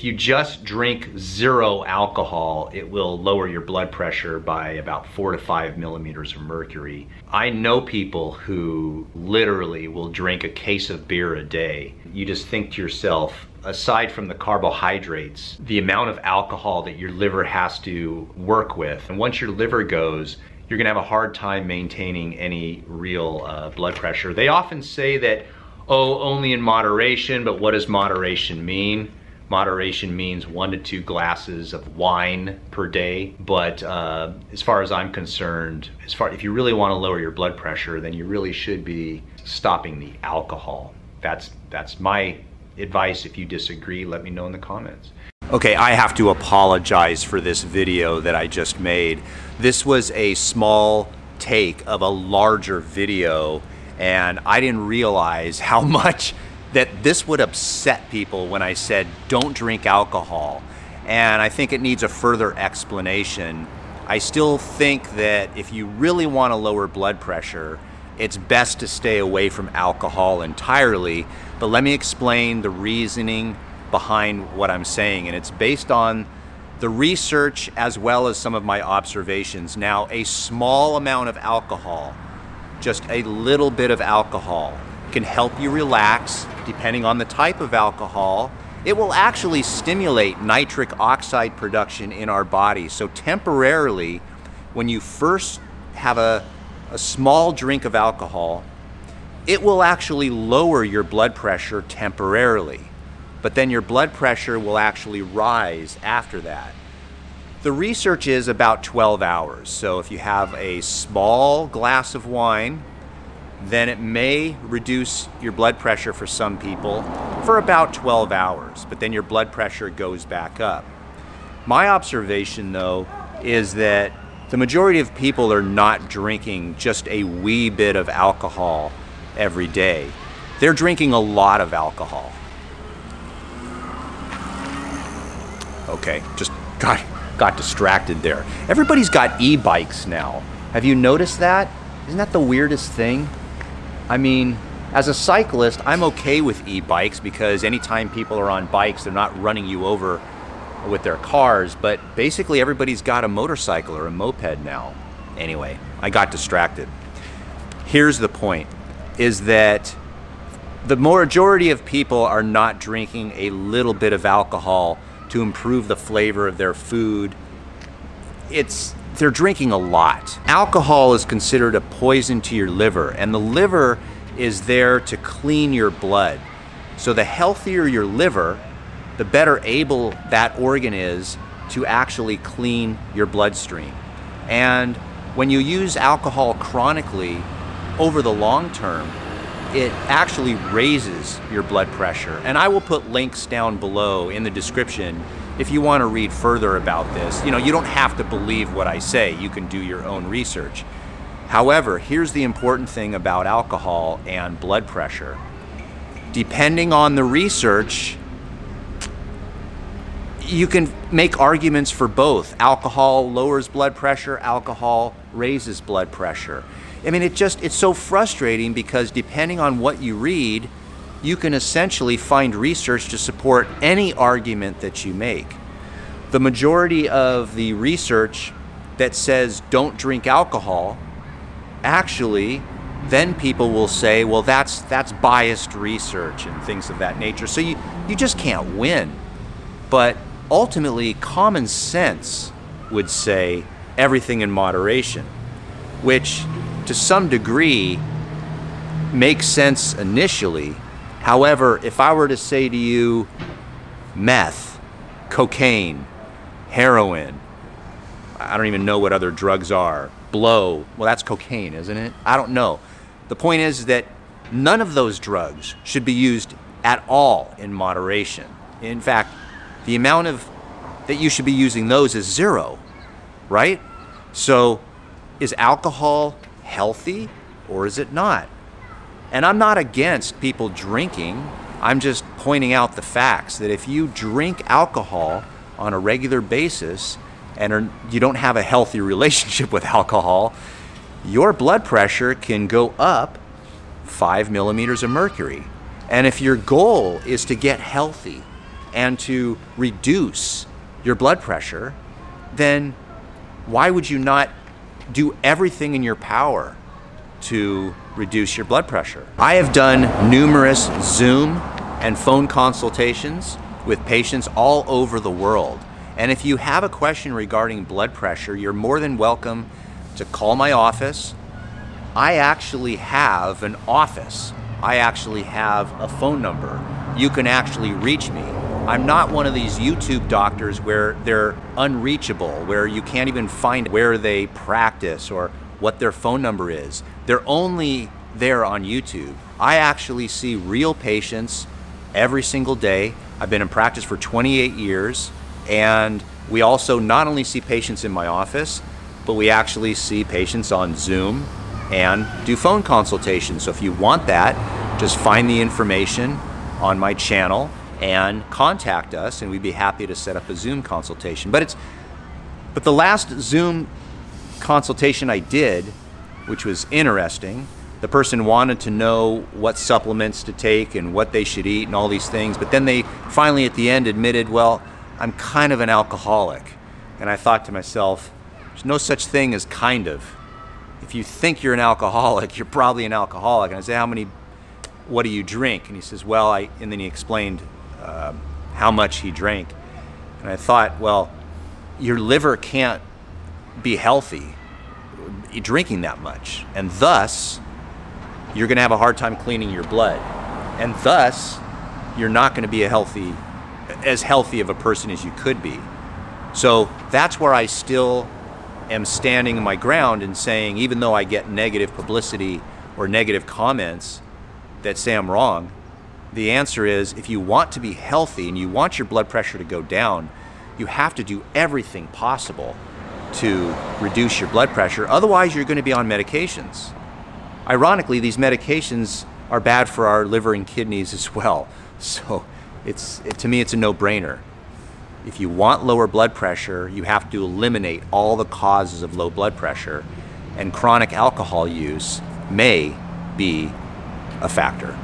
If you just drink zero alcohol, it will lower your blood pressure by about four to five millimeters of mercury. I know people who literally will drink a case of beer a day. You just think to yourself, aside from the carbohydrates, the amount of alcohol that your liver has to work with. And once your liver goes, you're gonna have a hard time maintaining any real uh, blood pressure. They often say that, oh, only in moderation, but what does moderation mean? Moderation means one to two glasses of wine per day. But uh, as far as I'm concerned, as far if you really want to lower your blood pressure, then you really should be stopping the alcohol. That's that's my advice. If you disagree, let me know in the comments. Okay, I have to apologize for this video that I just made. This was a small take of a larger video and I didn't realize how much that this would upset people when I said don't drink alcohol. And I think it needs a further explanation. I still think that if you really want to lower blood pressure, it's best to stay away from alcohol entirely. But let me explain the reasoning behind what I'm saying. And it's based on the research as well as some of my observations. Now, a small amount of alcohol, just a little bit of alcohol, can help you relax depending on the type of alcohol. It will actually stimulate nitric oxide production in our body. So temporarily, when you first have a, a small drink of alcohol, it will actually lower your blood pressure temporarily. But then your blood pressure will actually rise after that. The research is about 12 hours. So if you have a small glass of wine then it may reduce your blood pressure for some people for about 12 hours, but then your blood pressure goes back up. My observation, though, is that the majority of people are not drinking just a wee bit of alcohol every day. They're drinking a lot of alcohol. Okay, just got, got distracted there. Everybody's got e-bikes now. Have you noticed that? Isn't that the weirdest thing? I mean, as a cyclist, I'm okay with e-bikes because anytime people are on bikes, they're not running you over with their cars, but basically everybody's got a motorcycle or a moped now. Anyway, I got distracted. Here's the point, is that the majority of people are not drinking a little bit of alcohol to improve the flavor of their food. It's they're drinking a lot. Alcohol is considered a poison to your liver, and the liver is there to clean your blood. So the healthier your liver, the better able that organ is to actually clean your bloodstream. And when you use alcohol chronically over the long term, it actually raises your blood pressure. And I will put links down below in the description if you want to read further about this, you know, you don't have to believe what I say. You can do your own research. However, here's the important thing about alcohol and blood pressure. Depending on the research, you can make arguments for both. Alcohol lowers blood pressure, alcohol raises blood pressure. I mean, it just, it's so frustrating because depending on what you read, you can essentially find research to support any argument that you make. The majority of the research that says don't drink alcohol, actually, then people will say, well, that's, that's biased research and things of that nature. So you, you just can't win. But ultimately, common sense would say everything in moderation, which to some degree makes sense initially, However, if I were to say to you meth, cocaine, heroin, I don't even know what other drugs are, blow, well, that's cocaine, isn't it? I don't know. The point is that none of those drugs should be used at all in moderation. In fact, the amount of that you should be using those is zero, right? So, is alcohol healthy or is it not? And I'm not against people drinking. I'm just pointing out the facts that if you drink alcohol on a regular basis and are, you don't have a healthy relationship with alcohol, your blood pressure can go up five millimeters of mercury. And if your goal is to get healthy, and to reduce your blood pressure, then why would you not do everything in your power to reduce your blood pressure? I have done numerous Zoom and phone consultations with patients all over the world. And if you have a question regarding blood pressure, you're more than welcome to call my office. I actually have an office. I actually have a phone number. You can actually reach me. I'm not one of these YouTube doctors where they're unreachable, where you can't even find where they practice or what their phone number is. They're only there on YouTube. I actually see real patients every single day. I've been in practice for 28 years, and we also not only see patients in my office, but we actually see patients on Zoom and do phone consultations. So if you want that, just find the information on my channel and contact us and we'd be happy to set up a Zoom consultation. But it's but the last Zoom consultation I did, which was interesting, the person wanted to know what supplements to take and what they should eat and all these things, but then they finally at the end admitted, well, I'm kind of an alcoholic. And I thought to myself, there's no such thing as kind of. If you think you're an alcoholic, you're probably an alcoholic. And I say, how many, what do you drink? And he says, well, I, and then he explained uh, how much he drank. And I thought, well, your liver can't be healthy drinking that much. And thus, you're going to have a hard time cleaning your blood. And thus, you're not going to be a healthy, as healthy of a person as you could be. So that's where I still am standing my ground and saying, even though I get negative publicity or negative comments that say I'm wrong, the answer is if you want to be healthy and you want your blood pressure to go down, you have to do everything possible to reduce your blood pressure. Otherwise, you're going to be on medications. Ironically, these medications are bad for our liver and kidneys as well. So it's, it, to me, it's a no-brainer. If you want lower blood pressure, you have to eliminate all the causes of low blood pressure, and chronic alcohol use may be a factor.